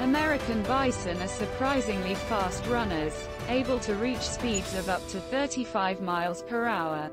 American bison are surprisingly fast runners, able to reach speeds of up to 35 miles per hour.